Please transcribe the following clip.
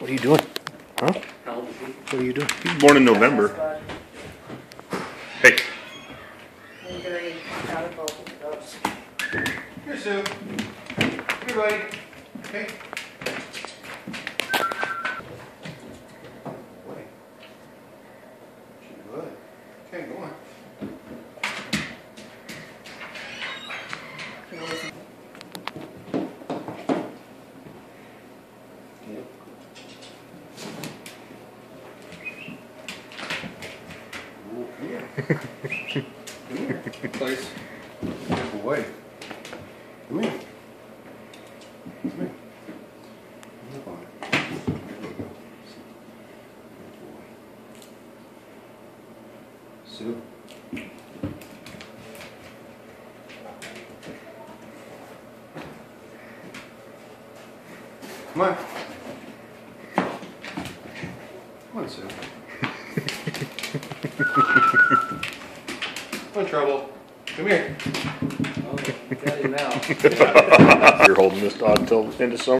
What are you doing? Huh? How old is he? What are you doing? He was born in November. Hey, I'm very proud of both of those. Here, Sue. Here, buddy. Okay. Wait. Good. Okay, go on. Come on. Come on, Sue. Come on, Trouble. Come here. Oh, got him now. You're holding this dog till end of summer?